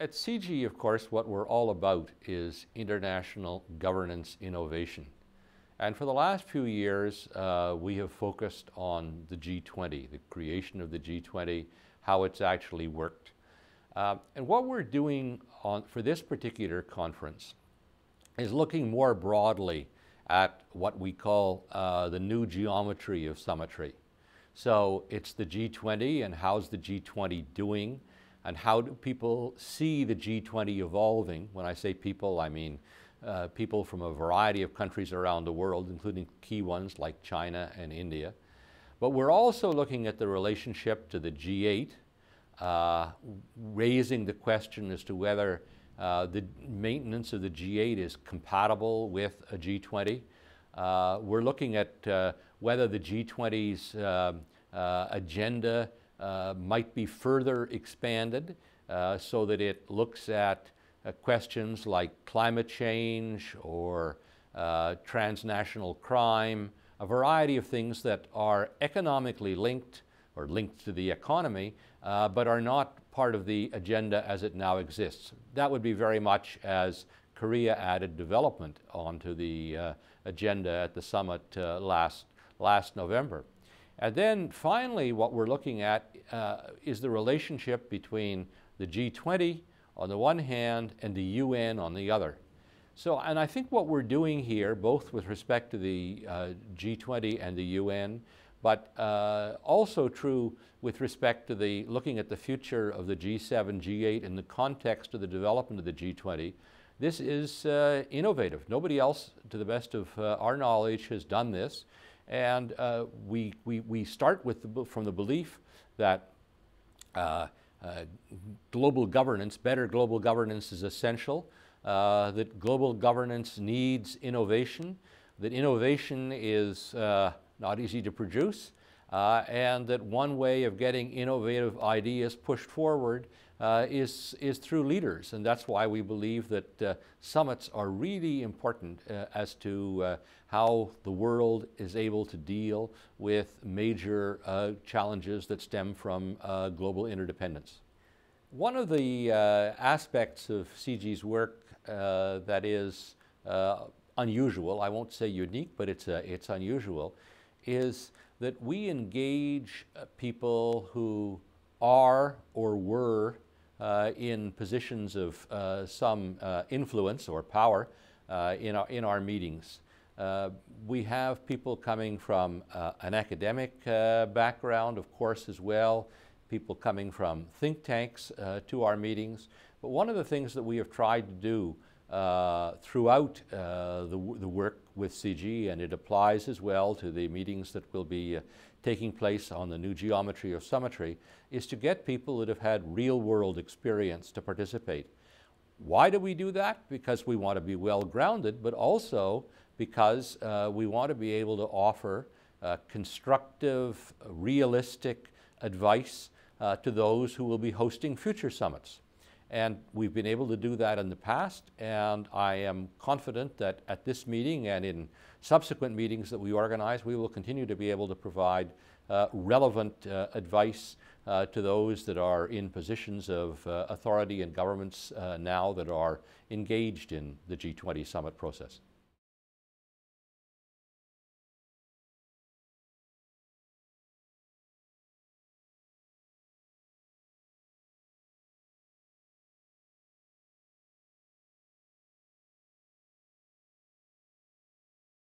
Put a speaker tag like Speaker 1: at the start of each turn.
Speaker 1: At CIGI, of course, what we're all about is international governance innovation. And for the last few years, uh, we have focused on the G20, the creation of the G20, how it's actually worked. Uh, and what we're doing on, for this particular conference is looking more broadly at what we call uh, the new geometry of summitry. So it's the G20 and how's the G20 doing? And how do people see the G20 evolving? When I say people, I mean uh, people from a variety of countries around the world, including key ones like China and India. But we're also looking at the relationship to the G8, uh, raising the question as to whether uh, the maintenance of the G8 is compatible with a G20. Uh, we're looking at uh, whether the G20's um, uh, agenda uh, might be further expanded uh, so that it looks at uh, questions like climate change or uh, transnational crime, a variety of things that are economically linked or linked to the economy, uh, but are not part of the agenda as it now exists. That would be very much as Korea added development onto the agenda at the summit last, last November. And then finally, what we're looking at uh, is the relationship between the G20 on the one hand and the UN on the other. So, and I think what we're doing here, both with respect to the uh, G20 and the UN, but uh, also true with respect to the looking at the future of the G7, G8 in the context of the development of the G20, this is uh, innovative. Nobody else, to the best of uh, our knowledge, has done this. And uh, we, we, we start with the, from the belief that uh, uh, global governance, better global governance is essential, uh, that global governance needs innovation, that innovation is uh, not easy to produce, uh, and that one way of getting innovative ideas pushed forward uh, is, is through leaders. And that's why we believe that uh, summits are really important uh, as to uh, how the world is able to deal with major uh, challenges that stem from global interdependence. One of the aspects of CIGI's work that is unusual, I won't say unique, but it's, it's unusual, is that we engage uh, people who are or were uh, in positions of uh, some uh, influence or power uh, in, our, in our meetings. Uh, we have people coming from an academic background, of course, as well, people coming from think tanks to our meetings. But one of the things that we have tried to do uh, throughout uh, the, the, work with CIGI, and it applies as well to the meetings that will be uh, taking place on the new geometry of summitry, is to get people that have had real world experience to participate. Why do we do that? Because we want to be well grounded, but also because uh, we want to be able to offer uh, constructive, realistic advice to those who will be hosting future summits. And we've been able to do that in the past, and I am confident that at this meeting and in subsequent meetings that we organize, we will continue to be able to provide uh, relevant uh, advice uh, to those that are in positions of uh, authority and governments uh, now that are engaged in the G20 summit process.